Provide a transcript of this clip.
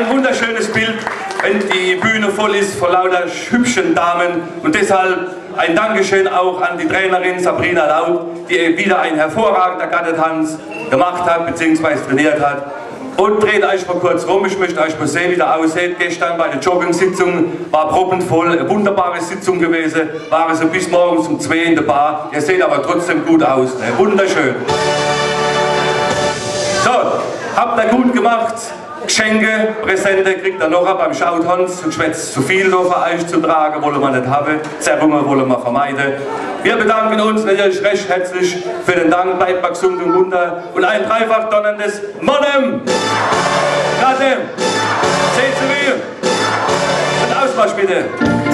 ein wunderschönes Bild, wenn die Bühne voll ist vor lauter hübschen Damen. Und deshalb ein Dankeschön auch an die Trainerin Sabrina Laut, die wieder ein hervorragender Gattetanz gemacht hat bzw. trainiert hat. Und dreht euch mal kurz rum, ich möchte euch mal sehen, wie der aussieht. Gestern bei der Jogging-Sitzung war proppenvoll, eine wunderbare Sitzung gewesen. War so bis morgens um 2 in der Bar. Ihr seht aber trotzdem gut aus. Ne? Wunderschön. So, habt ihr gut gemacht. Geschenke, Präsente kriegt ihr noch beim Schautanz und schwätzt zu viel noch für euch zu tragen, wollen wir nicht haben. Zerrungen wollen wir vermeiden. Wir bedanken uns natürlich recht herzlich für den Dank, bleibt mal gesund und munter und ein dreifach donnerndes Monem! Gerade! Seht zu mir! Und Ausmarsch bitte!